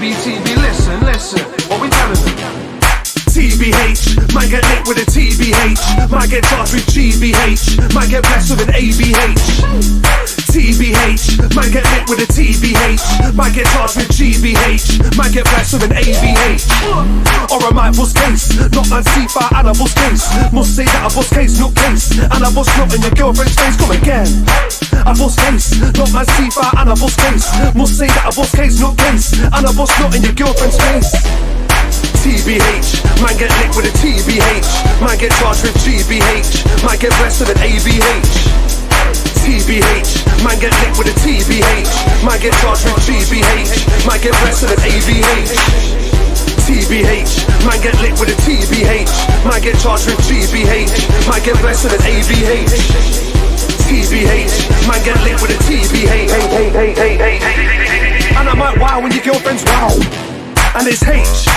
TB, listen, listen. What we telling them? TBH, might get lit with a TBH, might get charged with GBH, might get blessed with an ABH. TBH, might get lit with a TBH, might get charged with GBH, might get blessed with an ABH. Or I might bust case, not man C5 and I case. Must say that I bust case, not case, and I bust not in your girlfriend's face. Come again. I bust case, not man C5 and I bust case. Must say that I bust case, not case, and I bust not in your girlfriend's face. TBH, might get lit with a TBH, might get charged with GBH, might get blessed with an ABH. TBH, might get lit with a TBH, might get charged with GBH, might get blessed with an ABH. TBH, might get lit with a TBH, might get charged with GBH, might get blessed with an ABH. Might get lit with a TBH, hey, hey, hey, hey, hey, hey, and I might wow when your girlfriend's wow, and it's H.